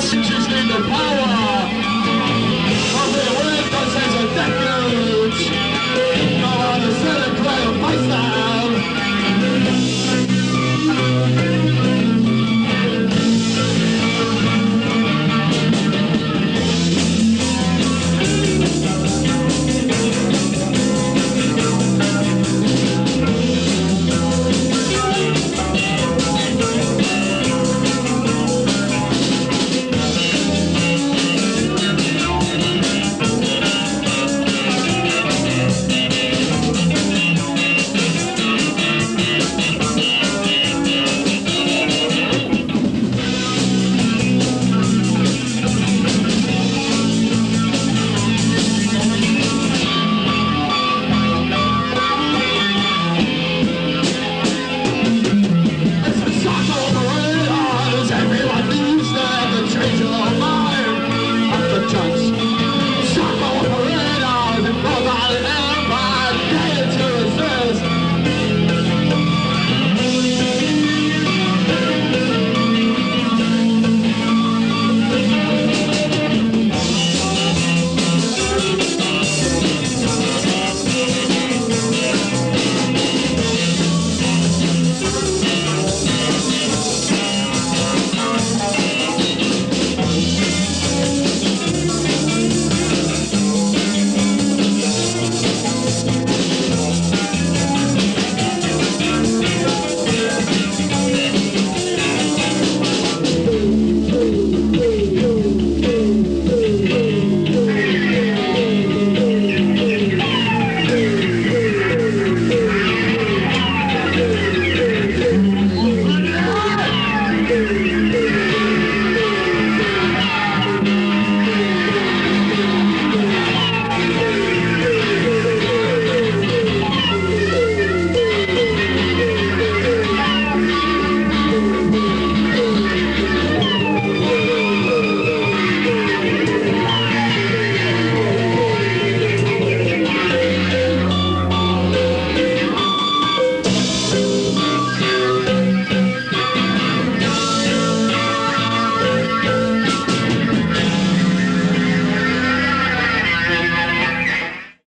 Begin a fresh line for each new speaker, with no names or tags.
she she's in the power.